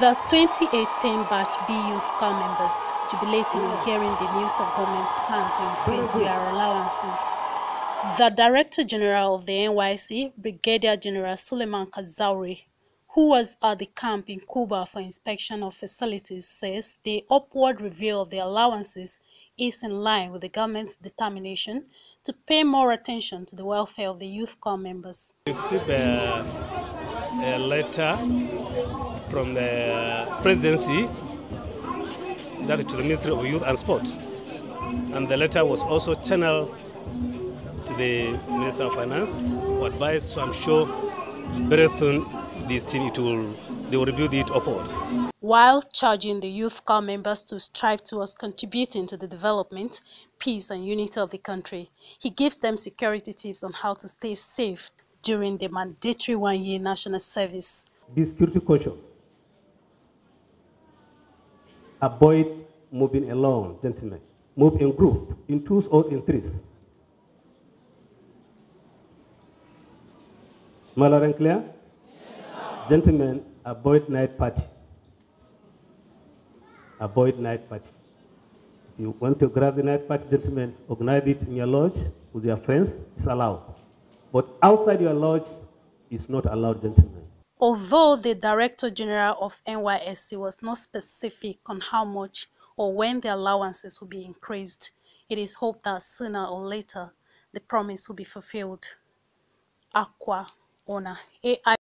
The 2018 Batch B Youth Corps members jubilating on hearing the news of government's plan to increase their allowances. The Director General of the NYSC, Brigadier General Suleiman Kazaure, who was at the camp in Kubwa for inspection of facilities, says the upward review of the allowances is in line with the government's determination to pay more attention to the welfare of the Youth Corps members. We received a, a letter from the presidency that to the Ministry of Youth and Sport. And the letter was also channeled to the Minister of Finance for advice. So I'm sure very soon this thing it will they will review it upward. While charging the Youth Corps members to strive towards contributing to the development, peace and unity of the country, he gives them security tips on how to stay safe during the mandatory one-year national service. Be security culture. Avoid moving alone, gentlemen. Move in group, in twos or in threes. Am loud and? Gentlemen, avoid night party. Avoid night party. If you want to grab the night party, gentlemen, organize it in your lodge with your friends. It's allowed. But outside your lodge, it's not allowed, gentlemen. Although the Director General of NYSC was not specific on how much or when the allowances will be increased, it is hoped that sooner or later the promise will be fulfilled. Aqua Onah AI